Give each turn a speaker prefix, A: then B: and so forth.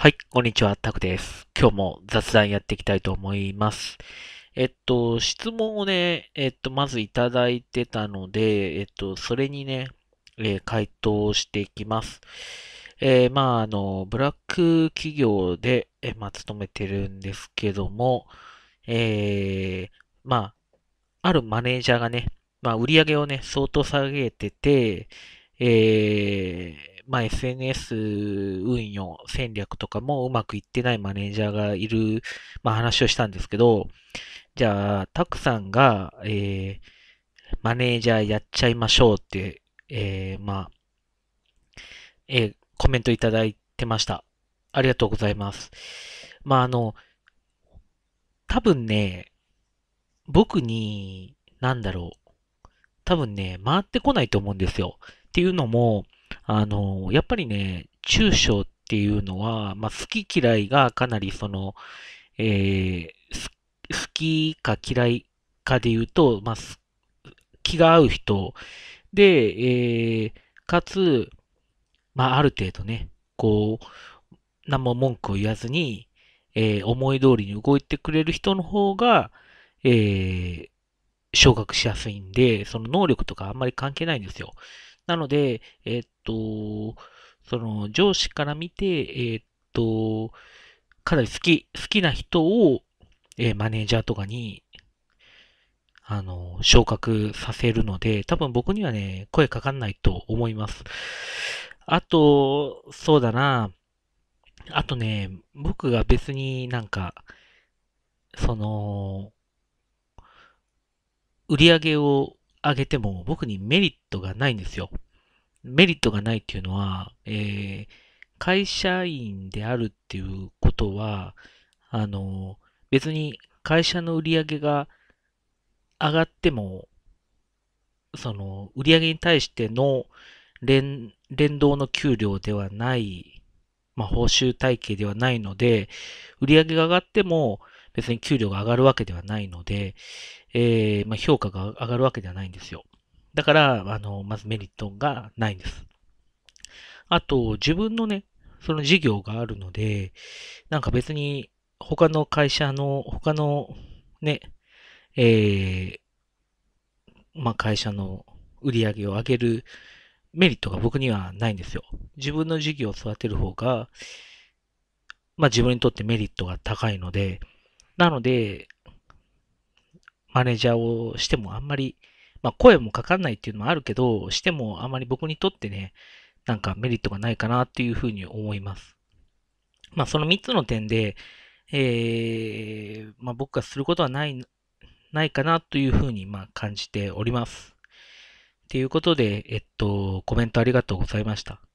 A: はい、こんにちは、タクです。今日も雑談やっていきたいと思います。えっと、質問をね、えっと、まずいただいてたので、えっと、それにね、えー、回答していきます。えー、まあ、あの、ブラック企業で、えまあ、勤めてるんですけども、えー、まあ、あるマネージャーがね、まあ、売り上げをね、相当下げてて、えー、まあ、SNS 運用戦略とかもうまくいってないマネージャーがいる、まあ、話をしたんですけど、じゃあ、タクさんが、えー、マネージャーやっちゃいましょうって、えー、まあ、えー、コメントいただいてました。ありがとうございます。まあ、あの、多分ね、僕に、なんだろう。多分ね、回ってこないと思うんですよ。っていうのも、あの、やっぱりね、中小っていうのは、まあ、好き嫌いがかなりその、えー、好きか嫌いかで言うと、まあ、気が合う人で、えー、かつ、まあ、ある程度ね、こう、何も文句を言わずに、えー、思い通りに動いてくれる人の方が、えー、昇格しやすいんで、その能力とかあんまり関係ないんですよ。なので、えっと、その上司から見て、えっと、かなり好き、好きな人を、え、マネージャーとかに、あの、昇格させるので、多分僕にはね、声かかんないと思います。あと、そうだな。あとね、僕が別になんか、その、売り上げを上げても僕にメリットがないんですよ。メリットがないっていうのは、えー、会社員であるっていうことは、あの、別に会社の売り上げが上がっても、その、売り上げに対しての連、連動の給料ではない、まあ、報酬体系ではないので、売り上げが上がっても別に給料が上がるわけではないので、えー、まあ、評価が上がるわけではないんですよ。だから、あの、まずメリットがないんです。あと、自分のね、その事業があるので、なんか別に他の会社の、他のね、えー、まあ会社の売り上げを上げるメリットが僕にはないんですよ。自分の事業を育てる方が、まあ自分にとってメリットが高いので、なので、マネージャーをしてもあんまりまあ、声もかかんないっていうのもあるけど、してもあまり僕にとってね、なんかメリットがないかなっていうふうに思います。まあ、その3つの点で、えー、まあ、僕がすることはない、ないかなというふうに、ま、感じております。ということで、えっと、コメントありがとうございました。